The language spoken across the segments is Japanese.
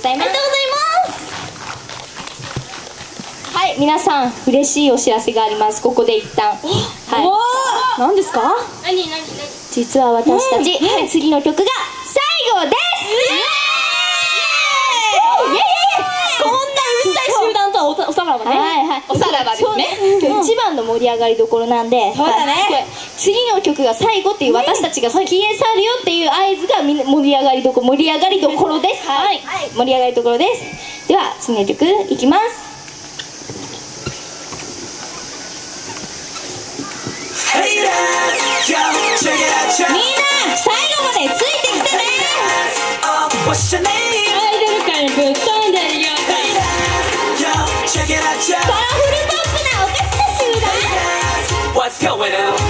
ございますありがとうございます。はい皆さん嬉しいお知らせがあります。ここで一旦。はい。何ですか？何何何？実は私たち、はい次の曲が最後ですイエーイイエーイイエーイこんなうるさい集団とはおさらばねはいはい。おさらばですね今日一番の盛り上がりどころなんでそうだね。次の曲が最後っていう私たちが消え去るよっていう合図がみんな盛り上がりどころ盛り上がりどころです。はい、盛り上がりどころです。では次の曲いきます。みんな最後までついてきてね。What's your name? アイドル界にぶっ飛 What's going on?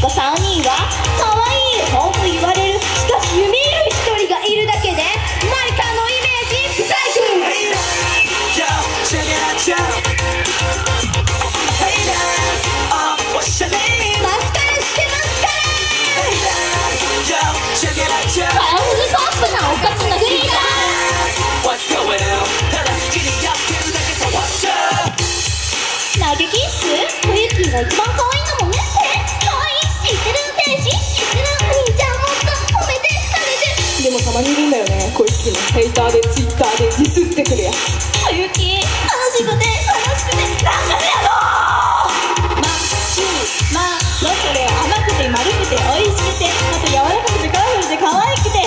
か二きなヘイターでツイッターでディスってくるや。つトユキ楽しくて楽しくてなんかやろう。まシュまロそれ甘くて丸くて美味しくてあと柔らかくてカラフルで可愛くて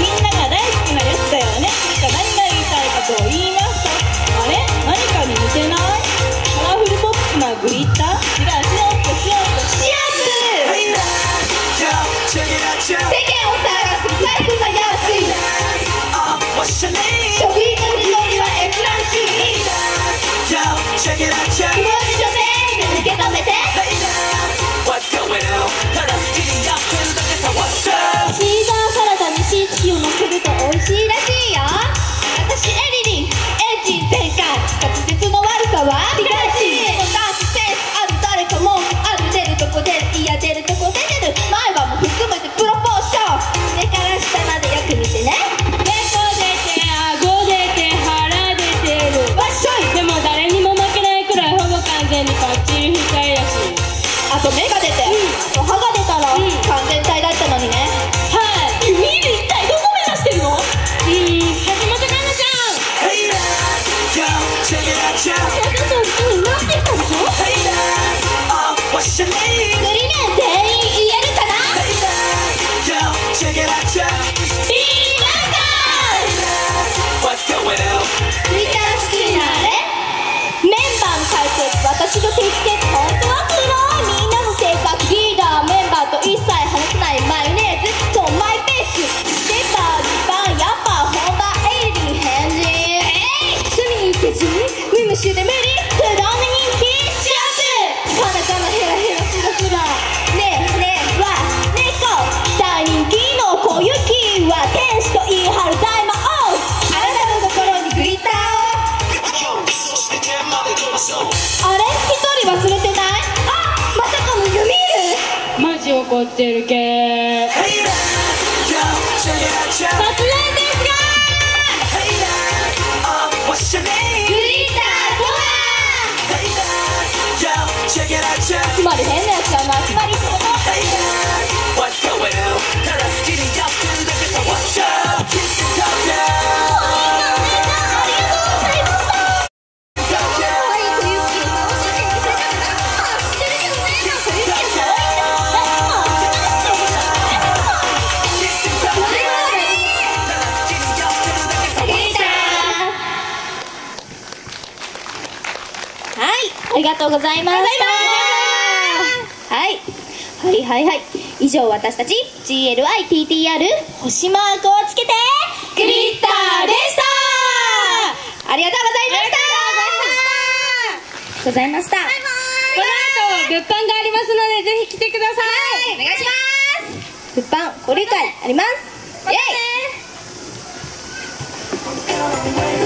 みんなが大好きなやつだよね。てか何が言いたいかと言いますとあれ？何かに似てない？カラフルポップなグリッター Uh, what's your name? 庶民の理想には閲覧し Yo, check it out, yo. 気持ち女性で受け止めてシーザーサラダにシーチキを乗せると美味しいらしいよ私エリリンエンジン全開滑舌の悪さはと目が出て、あと歯が出たら、完全体だったのにね。はい。ユミール一体どこ目指してるの？うーん橋本環奈ちゃん。Hey, yo, check it out, yo. 私たちを好きになってきたでしょ Hey, uh, what's your グ name? リメン全員言えるかな？Hey, yo, check it out, yo. ビーバーカ What's going on? ーツイッター好きになれ。メンバーの解説私の手付ってる系とうございました。はい。はいはいはい。以上私たち GLITTR 星マークをつけてグリッターでした。ありがとうございました。ございました。この後物販がありますのでぜひ来てください。お願いします。物販交流会あります。イエイ